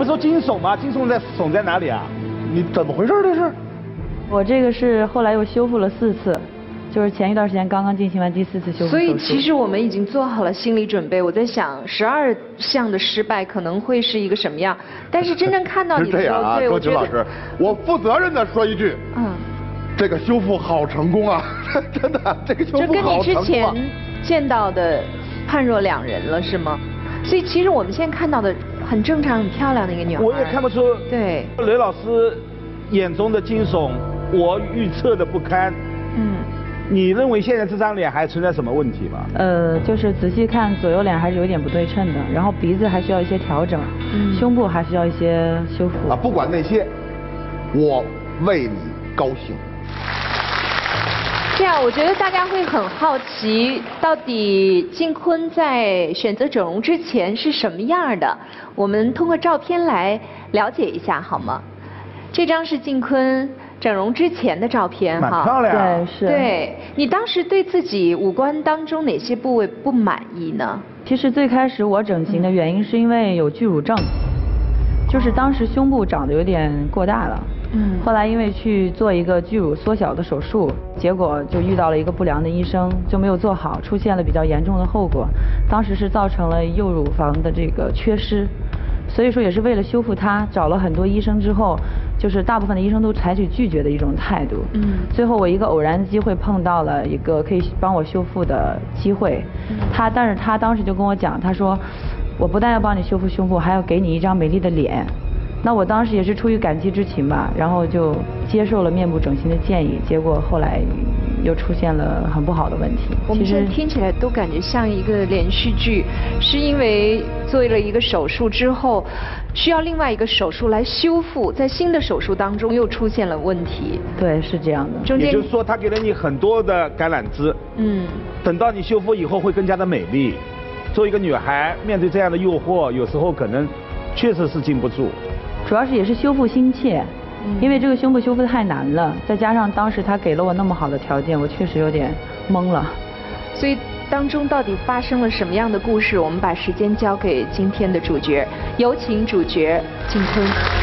不是说惊悚吗？惊悚在悚在哪里啊？你怎么回事这是？我这个是后来又修复了四次，就是前一段时间刚刚进行完第四次修复。所以其实我们已经做好了心理准备。我在想，十二项的失败可能会是一个什么样？但是真正看到你的时候，啊，对，我觉得。老师，我负责任的说一句，嗯，这个修复好成功啊，真的，这个修复好成功。就跟你之前见到的判若两人了，是吗？所以其实我们现在看到的很正常、很漂亮的一个女孩。我也看不出。对。雷老师眼中的惊悚。我预测的不堪。嗯，你认为现在这张脸还存在什么问题吗？呃，就是仔细看左右脸还是有点不对称的，然后鼻子还需要一些调整，胸部还需要一些修复。啊，不管那些，我为你高兴。这样，我觉得大家会很好奇，到底静坤在选择整容之前是什么样的？我们通过照片来了解一下好吗？这张是静坤。整容之前的照片哈，漂亮，对是。对你当时对自己五官当中哪些部位不满意呢？其实最开始我整形的原因是因为有巨乳症，就是当时胸部长得有点过大了。嗯。后来因为去做一个巨乳缩小的手术，结果就遇到了一个不良的医生，就没有做好，出现了比较严重的后果。当时是造成了右乳房的这个缺失，所以说也是为了修复它，找了很多医生之后。就是大部分的医生都采取拒绝的一种态度。嗯。最后我一个偶然机会碰到了一个可以帮我修复的机会。嗯。他，但是他当时就跟我讲，他说，我不但要帮你修复胸部，还要给你一张美丽的脸。那我当时也是出于感激之情吧，然后就接受了面部整形的建议。结果后来。又出现了很不好的问题。我们现在听起来都感觉像一个连续剧，是因为做了一个手术之后，需要另外一个手术来修复，在新的手术当中又出现了问题。对，是这样的。中间也就是说，他给了你很多的橄榄枝。嗯。等到你修复以后，会更加的美丽。作为一个女孩，面对这样的诱惑，有时候可能确实是禁不住。主要是也是修复心切。因为这个胸部修复太难了，再加上当时他给了我那么好的条件，我确实有点懵了。所以当中到底发生了什么样的故事？我们把时间交给今天的主角，有请主角靳坤。